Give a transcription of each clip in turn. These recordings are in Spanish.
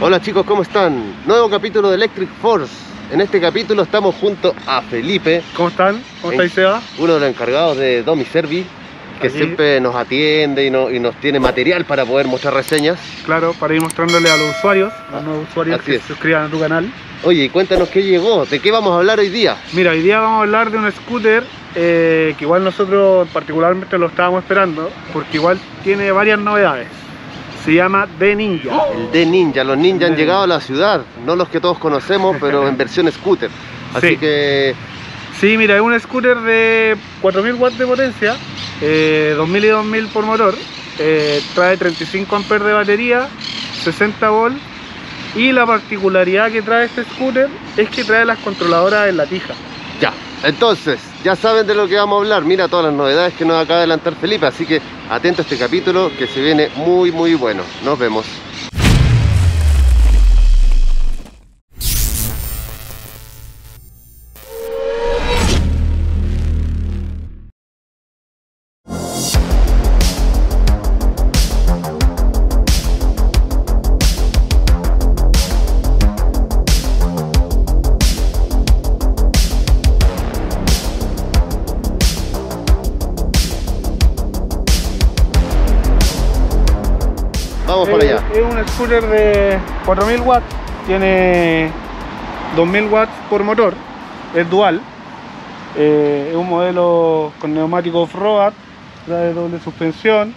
Hola chicos, ¿cómo están? Nuevo capítulo de Electric Force. En este capítulo estamos junto a Felipe, ¿Cómo están? ¿Cómo estáis, Seba? uno de los encargados de Domiservi, que Aquí. siempre nos atiende y, no- y nos tiene material para poder mostrar reseñas. Claro, para ir mostrándole a los usuarios, a los nuevos usuarios Así que es. se suscriban a tu canal. Oye, cuéntanos qué llegó, de qué vamos a hablar hoy día. Mira, hoy día vamos a hablar de un scooter eh, que igual nosotros particularmente lo estábamos esperando, porque igual tiene varias novedades. Se llama The Ninja. El de Ninja, los ninjas han llegado a la ciudad, no los que todos conocemos, pero en versión scooter. Así Sí. que, Sí, mira, es un scooter de 4000 watts de potencia, eh, 2000 y 2000 por motor, eh, trae 35 amperes de batería, 60 volts y la particularidad que trae este scooter es que trae las controladoras en la tija. ya. Entonces, ya saben de lo que vamos a hablar. Mira todas las novedades que nos acaba de adelantar Felipe, así que atento a este capítulo que se viene muy, muy bueno. Nos vemos. Vamos por allá. Es un scooter de 4000 watts, tiene 2000 watts por motor, es dual. Eh, es un modelo con neumático off-road, trae doble suspensión.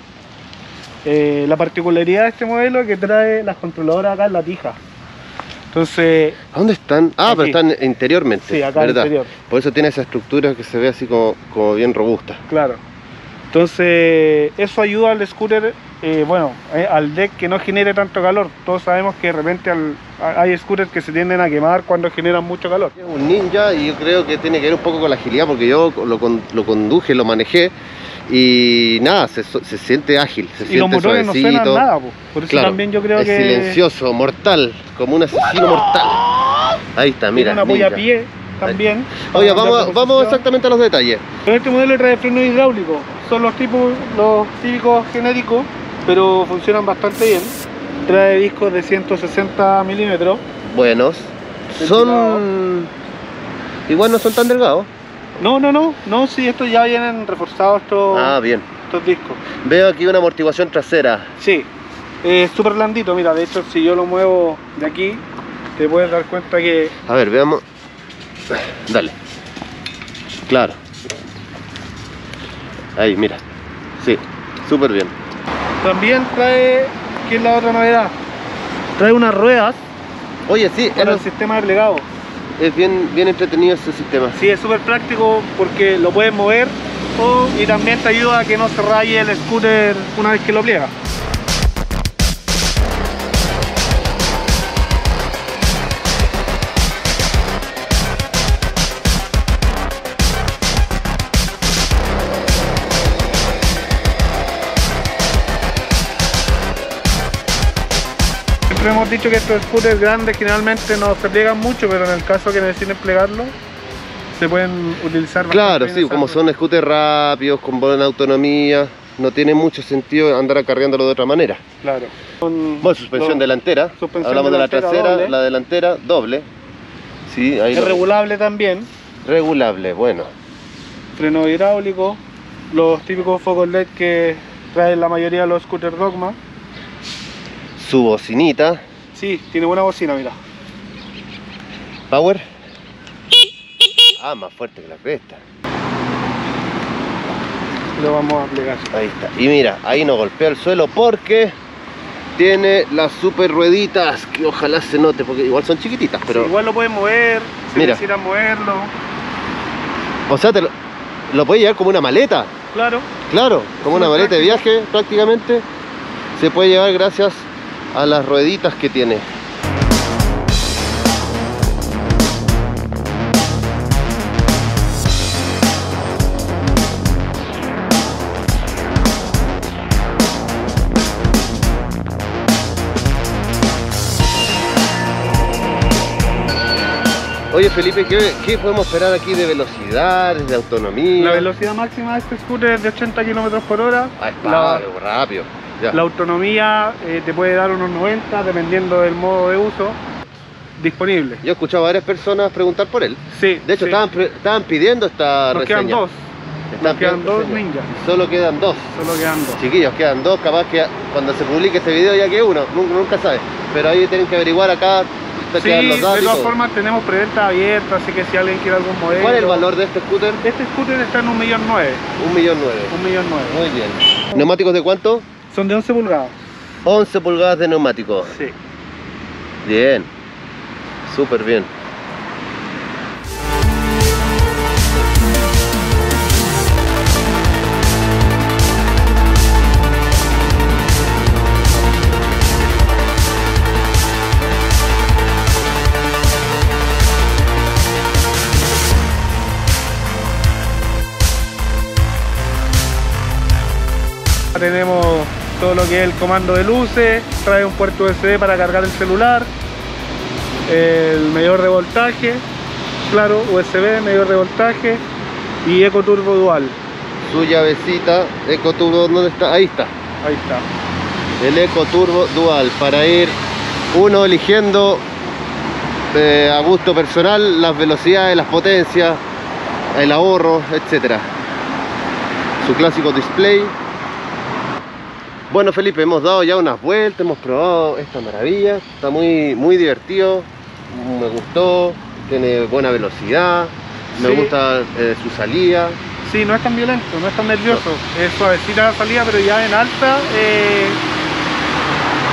Eh, la particularidad de este modelo es que trae las controladoras acá en la tija. Entonces, ¿A dónde están? Ah, pero están interiormente. sí, acá ¿verdad? interior. Por eso tiene esa estructura que se ve así como, como bien robusta. Claro. Entonces, eso ayuda al scooter, eh, bueno, eh, al deck que no genere tanto calor. Todos sabemos que de repente al- a- hay scooters que se tienden a quemar cuando generan mucho calor. Es un ninja y yo creo que tiene que ver un poco con la agilidad porque yo lo, con- lo conduje, lo manejé y nada, se, se siente ágil, se Y los motores no suenan nada, po. por eso Claro, también yo creo es que silencioso, mortal, como un asesino mortal. Ahí está, tiene mira. una ninja. apoya pie también. Oye, vamos, vamos exactamente a los detalles. Con este modelo trae freno hidráulico. Son los tipos, los típicos genéricos, pero funcionan bastante bien. Trae discos de 160 milímetros. Buenos. Son. Igual no son tan delgados. No, no, no, no, sí, estos ya vienen reforzados estos, Ah, bien. estos discos. Veo aquí una amortiguación trasera. Sí, es súper blandito, mira, de hecho si yo lo muevo de aquí, te puedes dar cuenta que A ver, veamos. Dale. Claro. Ahí, mira. Sí, súper bien. También trae, ¿qué es la otra novedad? Trae unas ruedas Oye, sí, para el sistema de plegado. es bien, bien entretenido ese sistema. Sí, es súper práctico porque lo puedes mover y también te ayuda a que no se raye el scooter una vez que lo pliega. Siempre hemos dicho que estos scooters grandes generalmente no se pliegan mucho, pero en el caso que necesiten plegarlo, se pueden utilizar bastante Claro, sí, como son scooters rápidos, con buena autonomía, no tiene mucho sentido andar acarreándolo de otra manera. Claro. Con Bueno, suspensión delantera. suspensión Hablamos de la trasera, doble. la delantera doble. Sí, ahí Es lo- regulable también, regulable, bueno. freno hidráulico, los típicos focos LED que traen la mayoría de los scooters Dogma. Su bocinita, Sí, tiene buena bocina, mira. power. Ah, más fuerte que la cresta. Lo vamos a plegar. Ahí está. Y mira, ahí no golpea el suelo porque tiene las super rueditas que ojalá se note porque igual son chiquititas, pero Sí, igual lo pueden mover, si Mira. necesitan moverlo. o sea, te lo, lo puedes llevar como una maleta. Claro, Claro, como una maleta de viaje prácticamente se puede llevar gracias a las rueditas que tiene. Oye Felipe, ¿qué, qué podemos esperar aquí de velocidad, de autonomía? la velocidad máxima de este scooter es de 80 km por hora. Ah, es La- rápido, rápido. Ya. La autonomía eh, te puede dar unos 90 dependiendo del modo de uso disponible. Yo he escuchado a varias personas preguntar por él. Sí. De hecho, sí. estaban, pidiendo esta Nos reseña. quedan dos. Nos quedan dos ninjas. Solo quedan dos. Solo quedan dos. Chiquillos, quedan dos, capaz que cuando se publique este video ya que uno, nunca, nunca sabe. Pero ahí tienen que averiguar acá, Sí, quedan los datos de todas formas tenemos preventa abierta, así que si alguien quiere algún modelo. ¿Cuál es el valor de este scooter? Este scooter está en un millón nueve. Un millón nueve. Un millón nueve. Muy bien. ¿Neumáticos de cuánto? Son de 11 pulgadas. 11 pulgadas de neumáticos. Sí. Bien. Súper bien. Tenemos todo lo que es el comando de luces, trae un puerto USB para cargar el celular, el medidor de voltaje, claro, USB, medidor de voltaje y Eco Turbo Dual. Su llavecita, Eco Turbo, ¿dónde está? Ahí está. Ahí está. El Eco Turbo Dual para ir uno eligiendo eh, a gusto personal las velocidades, las potencias, el ahorro, etcétera. Su clásico display. Bueno Felipe, hemos dado ya unas vueltas, hemos probado esta maravilla, está muy, muy divertido, me gustó, tiene buena velocidad, me Sí. gusta eh, su salida, Sí, no es tan violento, no es tan nervioso, es suavecita la salida, pero ya en alta eh,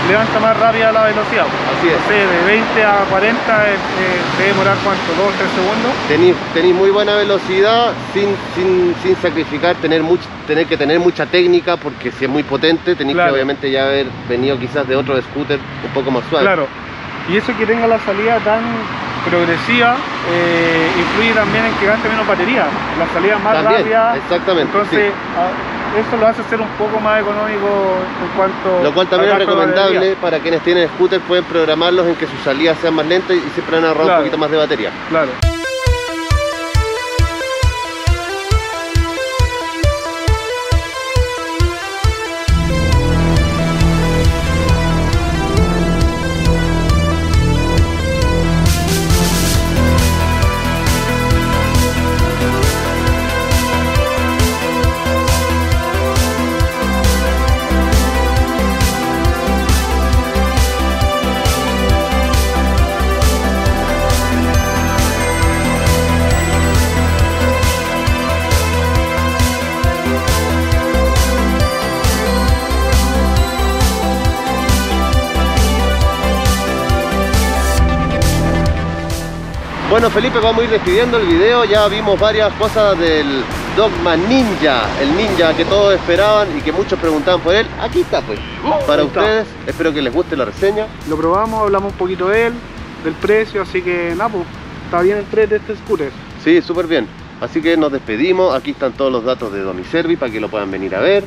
levanta más rápida la velocidad. así es. Sé, de 20 a 40 eh, eh, debe demorar cuánto, 2 o 3 segundos. Tenéis tenéis muy buena velocidad sin, sin, sin sacrificar tener, much, tener que tener mucha técnica porque si es muy potente tenéis Claro. que obviamente ya haber venido quizás de otro scooter un poco más suave. Claro, y eso que tenga la salida tan progresiva eh, influye también en que gaste menos batería, la salida más También, rápida. exactamente. Entonces, a- eso lo hace ser un poco más económico en cuanto. Lo cual también es recomendable para quienes tienen scooter, pueden programarlos en que sus salidas sean más lentas y siempre van a ahorrar Claro. un poquito más de batería. Claro. Bueno Felipe, vamos a ir despidiendo el video, ya vimos varias cosas del Dogma Ninja, el ninja que todos esperaban y que muchos preguntaban por él. Aquí está pues, para está. ustedes, espero que les guste la reseña. Lo probamos, hablamos un poquito de él, del precio, así que nada, pues, está bien el precio de este scooter. Sí, súper bien. Así que nos despedimos. Aquí están todos los datos de Domiservi para que lo puedan venir a ver.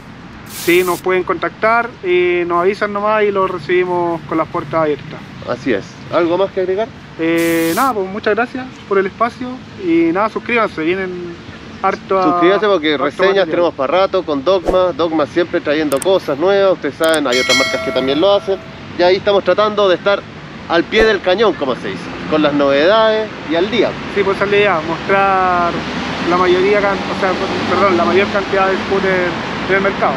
Sí, nos pueden contactar y nos avisan nomás y lo recibimos con las puertas abiertas. Así es. ¿Algo más que agregar? Eh, nada, pues muchas gracias por el espacio y nada, suscríbanse, vienen harto Suscríbanse porque reseñas tenemos para rato con Dogma. Dogma siempre trayendo cosas nuevas. Ustedes saben, hay otras marcas que también lo hacen. Y ahí estamos tratando de estar al pie del cañón, como se dice, con las novedades y al día. Sí, pues la idea, mostrar la mayoría, o sea, perdón, la mayor cantidad de scooters del mercado.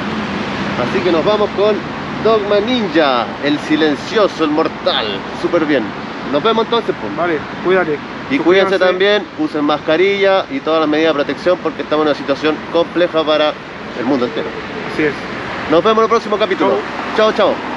Así que nos vamos con Dogma Ninja, el silencioso, el mortal. Súper bien. Nos vemos entonces, pues. Vale, cuídate. Y cuídense Suscríbanse. también, usen mascarilla y todas las medidas de protección porque estamos en una situación compleja para el mundo entero. Así es. Nos vemos en el próximo capítulo. Chao, chao.